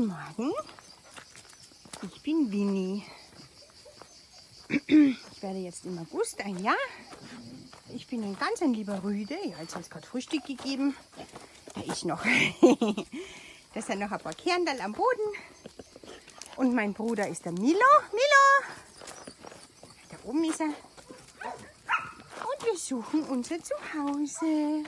Guten Morgen. Ich bin Winnie. Ich werde jetzt im August ein Jahr. Ich bin ein ganz ein lieber Rüde. Ja, jetzt hat es gerade Frühstück gegeben. Da ist noch. das sind noch ein paar Kerndal am Boden. Und mein Bruder ist der Milo. Milo! Da oben ist er. Und wir suchen unser Zuhause.